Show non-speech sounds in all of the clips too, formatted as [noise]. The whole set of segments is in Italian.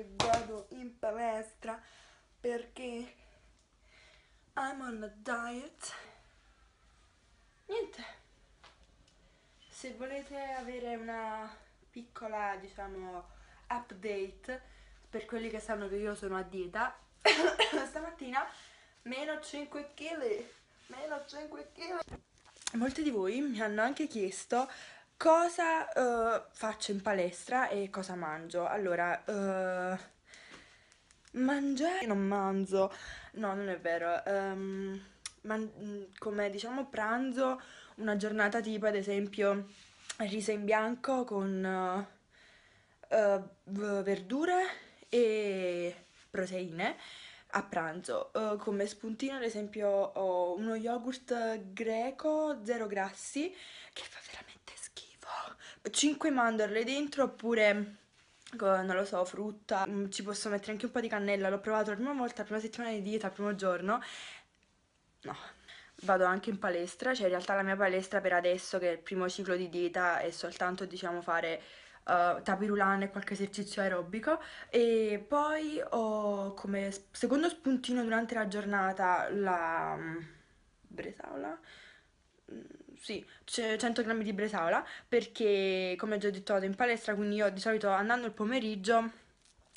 che vado in palestra perché I'm on a diet. Niente. Se volete avere una piccola, diciamo, update per quelli che sanno che io sono a dieta, [coughs] stamattina meno 5 kg, meno 5 kg. Molti di voi mi hanno anche chiesto cosa uh, faccio in palestra e cosa mangio. Allora, uh, mangiare non mangio, no, non è vero. Um, come diciamo pranzo, una giornata tipo ad esempio riso in bianco con uh, verdure e proteine a pranzo. Uh, come spuntino, ad esempio, ho uno yogurt greco, zero grassi, che fa veramente 5 mandorle dentro oppure non lo so, frutta, mm, ci posso mettere anche un po' di cannella, l'ho provato la prima volta, la prima settimana di dieta, il primo giorno, no, vado anche in palestra, cioè in realtà la mia palestra per adesso che è il primo ciclo di dieta è soltanto diciamo fare uh, tapirulan e qualche esercizio aerobico. E poi ho come secondo spuntino durante la giornata la um, bresaola sì, 100 grammi di bresaola perché come ho già detto vado in palestra quindi io di solito andando il pomeriggio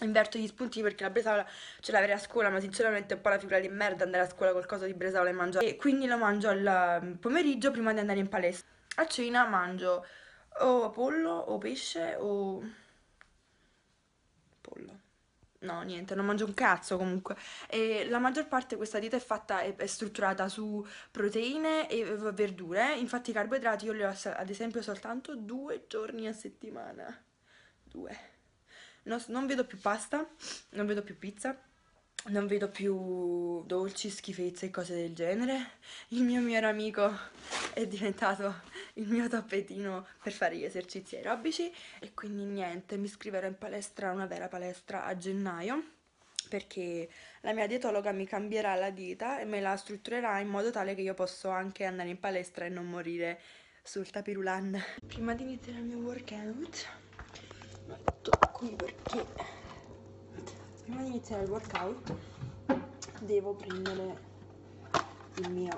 inverto gli spunti perché la bresaola ce l'avrei a scuola ma sinceramente è un po' la figura di merda andare a scuola qualcosa di bresaola e mangiare. E quindi lo mangio al pomeriggio prima di andare in palestra. A cena mangio o pollo o pesce o pollo No, niente, non mangio un cazzo comunque. E la maggior parte questa dieta è fatta, è, è strutturata su proteine e verdure. Infatti i carboidrati io li ho ad esempio soltanto due giorni a settimana. Due. No, non vedo più pasta, non vedo più pizza, non vedo più dolci, schifezze e cose del genere. Il mio migliore amico è diventato il mio tappetino per fare gli esercizi aerobici e quindi niente, mi iscriverò in palestra, una vera palestra a gennaio perché la mia dietologa mi cambierà la dieta e me la strutturerà in modo tale che io posso anche andare in palestra e non morire sul tapirulan. Prima di iniziare il mio workout metto qui perché prima di iniziare il workout devo prendere il mio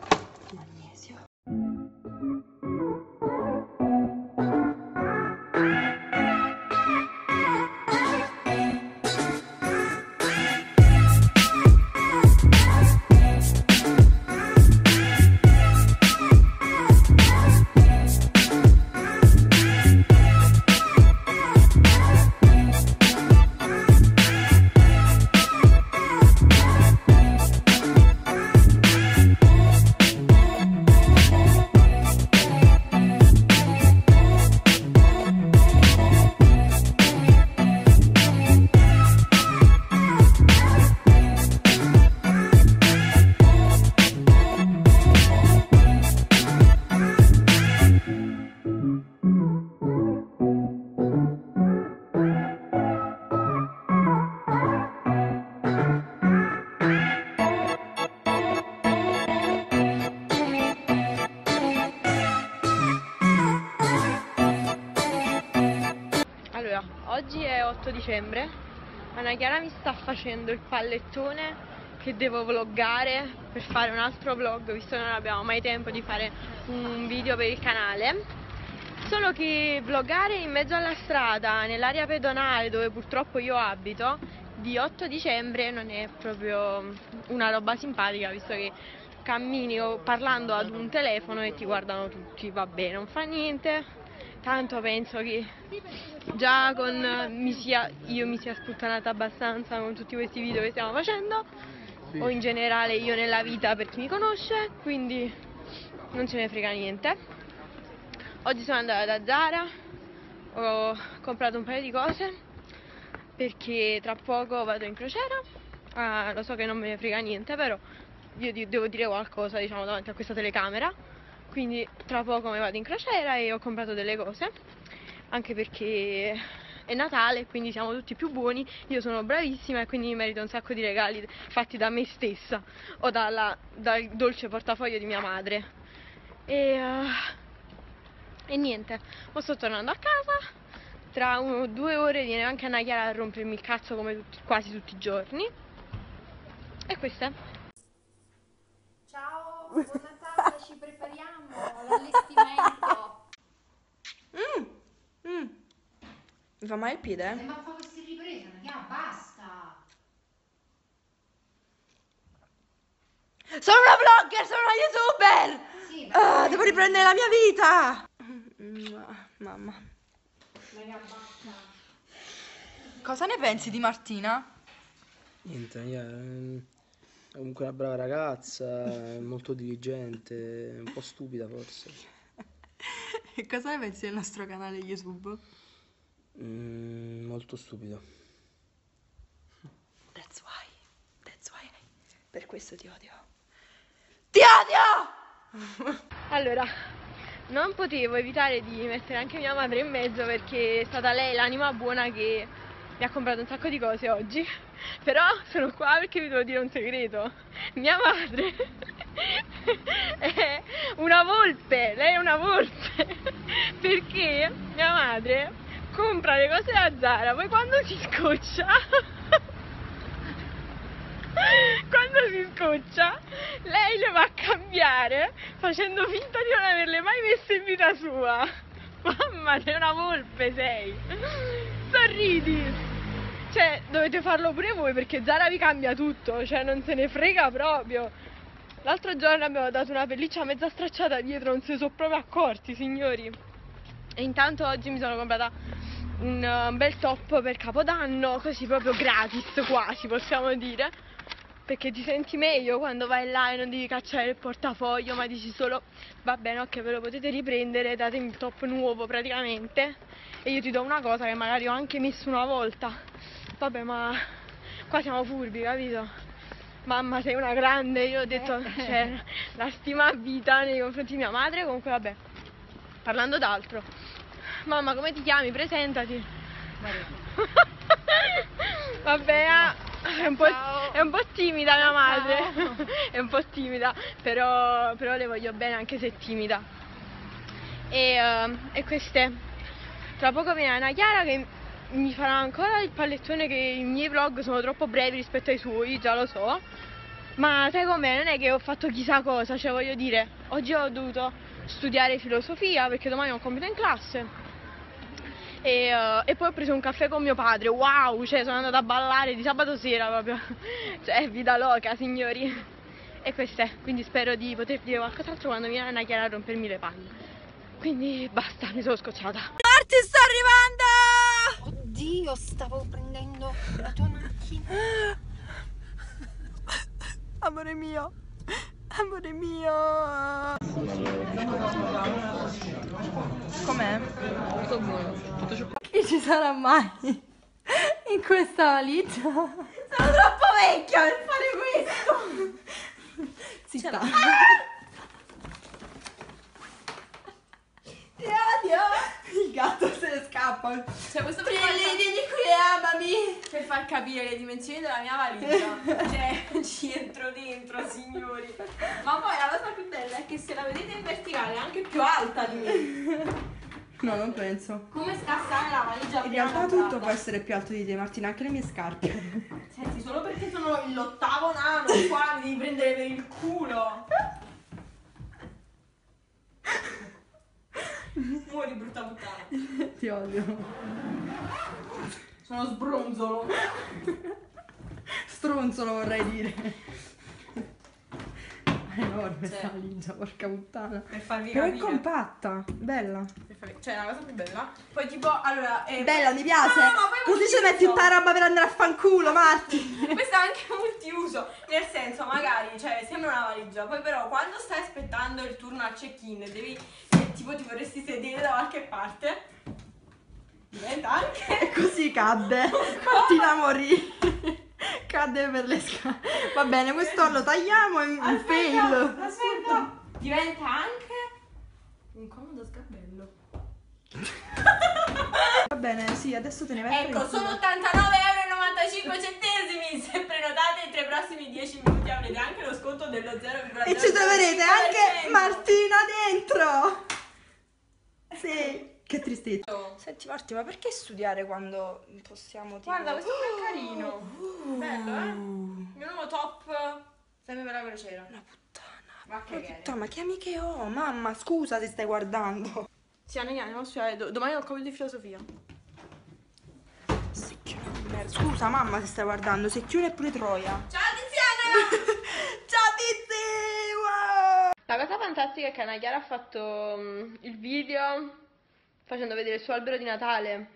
8 dicembre, Anna Chiara mi sta facendo il pallettone che devo vloggare per fare un altro vlog, visto che non abbiamo mai tempo di fare un video per il canale. Solo che vloggare in mezzo alla strada, nell'area pedonale dove purtroppo io abito, di 8 dicembre non è proprio una roba simpatica, visto che cammini parlando ad un telefono e ti guardano tutti, va bene, non fa niente, tanto penso che già con mi sia, io mi sia sputtanata abbastanza con tutti questi video che stiamo facendo. Sì. o in generale io nella vita per chi mi conosce quindi non ce ne frega niente. Oggi sono andata da Zara ho comprato un paio di cose perché tra poco vado in crociera. Ah, lo so che non me ne frega niente però io devo dire qualcosa diciamo davanti a questa telecamera quindi tra poco mi vado in crociera e ho comprato delle cose anche perché è Natale quindi siamo tutti più buoni io sono bravissima e quindi mi merito un sacco di regali fatti da me stessa o dalla, dal dolce portafoglio di mia madre e, uh, e niente ora sto tornando a casa tra uno due ore viene anche Anna Chiara a rompermi il cazzo come tutti- quasi tutti i giorni. E questo è. Ciao, all'allestimento. Mm, mm. Mi fa male il piede? Eh, ma fa queste riprese, ma basta. Sono una vlogger, sono una youtuber! Sì, Ah, devo riprendere la mia vita! Mm, Mamma. Raga, basta. Cosa ne pensi di Martina? Niente, io, ehm, comunque una brava ragazza, è molto diligente, un po' stupida forse. [laughs] E cosa ne pensi del nostro canale YouTube? Mm, molto stupido. [laughs] That's why. That's why. Per questo ti odio. Ti odio! [laughs] Allora, non potevo evitare di mettere anche mia madre in mezzo perché è stata lei l'anima buona che mi ha comprato un sacco di cose oggi. Però sono qua perché vi devo dire un segreto. Mia madre [laughs] è una volpe, lei è una volpe. [laughs] Perché mia madre compra le cose da Zara, poi quando si scoccia [laughs] quando si scoccia, lei le va a cambiare facendo finta di non averle mai messe in vita sua. Mamma, sei una volpe, sei. Sorridi. Cioè, dovete farlo pure voi perché Zara vi cambia tutto, cioè non se ne frega proprio. L'altro giorno abbiamo dato una pelliccia mezza stracciata dietro, non ne sono proprio accorti, signori. E intanto oggi mi sono comprata un uh, bel top per Capodanno, così proprio gratis quasi possiamo dire. Perché ti senti meglio quando vai là e non devi cacciare il portafoglio, ma dici solo va bene, ok, ve lo potete riprendere, datemi il top nuovo praticamente. E io ti do una cosa che magari ho anche messo una volta. Vabbè, ma qua siamo furbi, capito? Mamma sei una grande, io ho detto, [laughs] cioè, la stima a vita nei confronti di mia madre, comunque vabbè. Parlando d'altro. Mamma, come ti chiami? Presentati. [laughs] Vabbè, ah, è un, po', è un po' timida mia madre. [laughs] è un po' timida, però, però le voglio bene anche se è timida. E, eh, e queste. Tra poco viene Anna Chiara che mi farà ancora il pallettone che i miei vlog sono troppo brevi rispetto ai suoi, già lo so. Ma sai com'è? Non è che ho fatto chissà cosa, cioè voglio dire, oggi ho dovuto studiare filosofia perché domani ho un compito in classe. E, eh, e poi ho preso un caffè con mio padre, wow, cioè sono andata a ballare di sabato sera proprio. [laughs] Cioè, vita loca, signori. E questo è, quindi spero di poter dire qualcos'altro quando viene Anna Chiara a rompermi le palle. Quindi basta, mi sono scocciata. Marti sta arrivando! Oddio, stavo prendendo la tua macchina. [gasps] Amore mio, amore mio. Com'è? Tutto buono, tutto cioccolato. Chi ci sarà mai in questa valigia? Sono troppo vecchia per fare questo. Zitta. Ti odio! Il gatto se ne scappa. Cioè, questo per, far, vieni qui, amami. per far capire le dimensioni della mia valigia. cioè, dentro, [laughs] signori. Ma poi la cosa più bella è che se la vedete in verticale è anche più alta di me. [laughs] No, non penso. Come scassare la valigia In realtà tutto può essere più alto di te, Martina, anche le mie scarpe. [laughs] Senti, solo perché sono l'ottavo nano qua mi devi prendere per il culo. Muori, brutta puttana. Ti odio. Sono sbronzolo. Stronzolo vorrei dire. È [laughs] enorme Cioè. sta valigia, porca puttana. Per farvi Però è capire. compatta, bella. Farvi- Cioè, è una cosa più bella. Poi tipo, allora... eh, Bella, mi piace. No, no, ma poi Così ci metti tutta la roba per andare a fanculo, Marti. [laughs] Questo è anche multiuso, nel senso magari, cioè, sembra una valigia, poi però quando stai aspettando il turno al check-in devi, e tipo ti vorresti sedere da qualche parte, diventa anche... E così cadde. [laughs] Martina morì. Cadde per le scale. Va bene, questo lo tagliamo in in fail. aspetta, diventa anche un comodo sgabello. Va bene, sì, adesso te ne vai. Ecco, fare sono il 89,95 centesimi, se prenotate entro i prossimi 10 minuti avrete anche lo sconto dello 0,0. culo. E ci troverete anche Martina dentro. Sì. Che tristezza. Senti Marti, ma perché studiare quando possiamo tipo... Guarda, questo è carino. Bello, eh? Il mio nuovo top. Sempre per la crociera. La puttana. Ma che. Puttana, ma che amiche ho? Mamma, scusa se stai guardando. Sì, Anna, andiamo a studiare. do- Domani ho il compito di filosofia. Scusa mamma se stai guardando, Secchione è pure Troia. Ciao Tiziana! [laughs] Ciao Tizi! Wow! La cosa fantastica è che Anna Chiara ha fatto mm, il video facendo vedere il suo albero di Natale.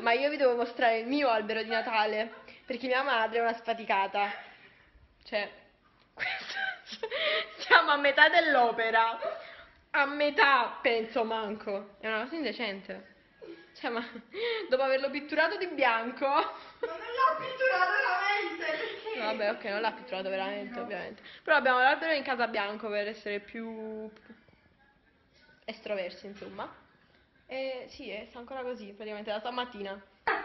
Ma io vi devo mostrare il mio albero di Natale. Perché mia madre è una sfaticata. Cioè, questo- siamo a metà dell'opera. A metà, penso manco. È una cosa indecente. Cioè, ma dopo averlo pitturato di bianco. Ma non l'ho pitturato veramente! Perché? Vabbè, ok, non l'ha pitturato veramente, ovviamente. Però abbiamo l'albero in casa bianco per essere più estroversi, insomma. E sì, è sta ancora così, praticamente da stamattina. [laughs]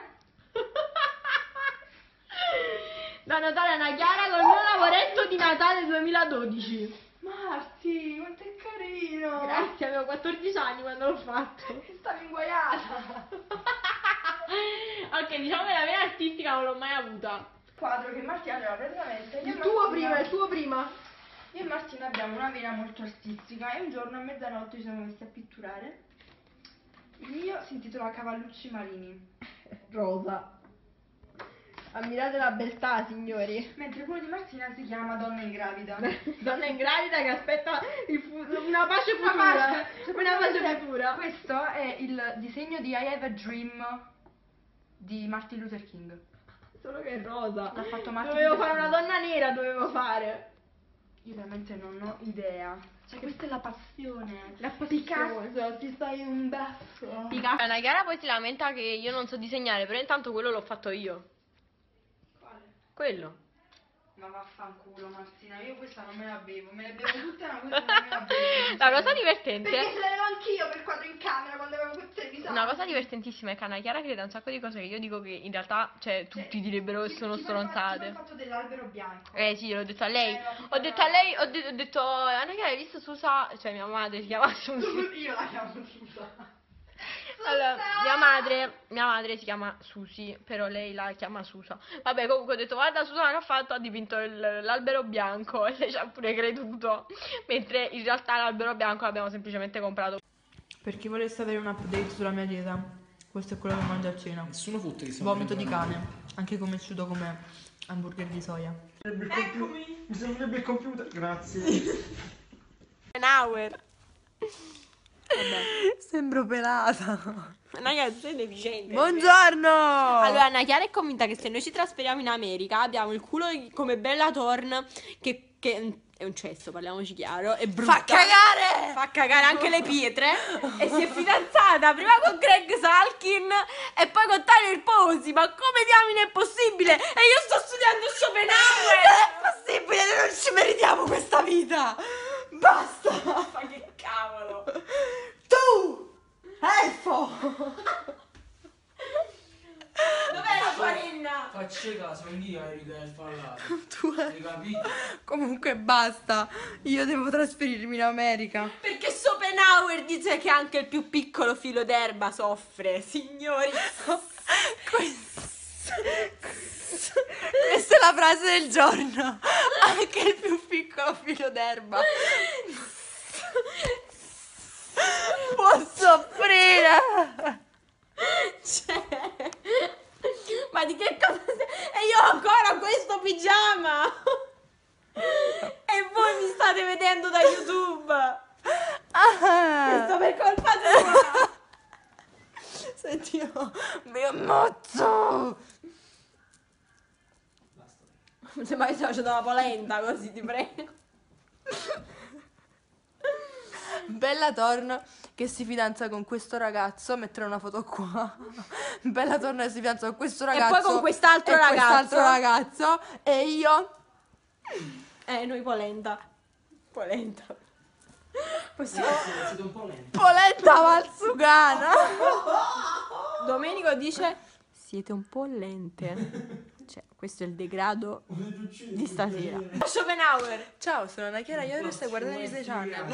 Da Natale a una Chiara col mio lavoretto di Natale 2012. Marti, quanto è carino! Grazie, avevo 14 anni quando l'ho fatto. Stavi inguaiata! [laughs] ok, diciamo che la vena artistica non l'ho mai avuta. Quadro che Marti allora praticamente... Il tuo prima, il tuo prima. Io e Martina abbiamo una vena molto artistica e un giorno a mezzanotte ci siamo messi a pitturare. Il mio si intitola Cavallucci Marini, [laughs] Rosa. Ammirate la beltà, signori. mentre quello di Martina si chiama Donna ingravida. [laughs] Donna in gravida che aspetta una pace Una futura. pace- Una pace futura. Questo è il disegno di I Have a Dream di Martin Luther King. Solo che è rosa. L'ha fatto Martin Dovevo Luther fare una King. donna nera, dovevo fare. Io veramente non ho idea. Cioè, questa è la passione. La Picasso, ti stai un baffo. Una Chiara poi si lamenta che io non so disegnare, però intanto quello l'ho fatto io. Quale? Quello. Ma vaffanculo Martina, io questa non me la bevo, me le bevo tutte ma questa non me la bevo. La cosa divertente. Perché ce l'avevo anch'io per quadro in camera quando avevo quel televisore. Una cosa divertentissima è che Anna Chiara crede a un sacco di cose che io dico che in realtà, cioè, tutti direbbero che sono Tipo il fatto- tipo il stronzate. fatto dell'albero bianco. Eh sì, l'ho detto a lei. Eh, Ho detto a lei, ho, de- ho detto, Anna Chiara, hai visto Susa? Cioè, mia madre si chiama Susi. Io la chiamo Susa. Allora, mia madre, mia madre si chiama Susi, però lei la chiama Susa. Vabbè, comunque ho detto, guarda Susa che ha fatto, ha dipinto l'albero bianco [laughs] e lei ci ha pure creduto. Mentre in realtà l'albero bianco l'abbiamo semplicemente comprato. Per chi volesse avere un update sulla mia dieta, questo è quello che mangio a cena. Nessuno fotte che stiamo Vomito di cane, anche conosciuto come hamburger di soia. Eccomi. Mi servirebbe il computer, grazie. [laughs] An hour. Sembro pelata. Ragazzi, sei deficiente. Buongiorno! Allora, Anna Chiara è convinta che se noi ci trasferiamo in America abbiamo il culo come Bella Thorne che, che è un cesso, parliamoci chiaro, è brutta. Fa cagare! Fa cagare anche le pietre e si è fidanzata prima con Greg Salkin e poi con Tyler Posey. Ma come diamine è possibile? E io sto studiando Schopenhauer! Non è possibile, non ci meritiamo questa vita! Basta! Cavolo! [laughs] Tu! Elfo! Dov'è la farinna? Facci caso, anch'io ero del fallato. [laughs] Tu Hai capito? Comunque basta, io devo trasferirmi in America. Perché Schopenhauer dice che anche il più piccolo filo d'erba soffre, signori. [laughs] Questa è la frase del giorno. Anche il più piccolo filo d'erba può soffrire. Cioè, ma di che cosa? E io ho ancora questo pigiama! E voi mi state vedendo da YouTube! Ah. Questo per colpa tua! Senti, io mi ammazzo. Se mai sto facendo la polenta così, ti prego. Bella Thorne che si fidanza con questo ragazzo, metterò una foto qua. Bella Thorne che si fidanza con questo ragazzo. poi con quest'altro e ragazzo. quest'altro ragazzo. E io Eh, noi polenta. Polenta. Possiamo... Siete un po' polenta valsugana. Domenico dice siete un po' lente. [laughs] Questo è il degrado di stasera. Schopenhauer. Ciao, sono Anna Chiara, io stai guardando i 6 channel.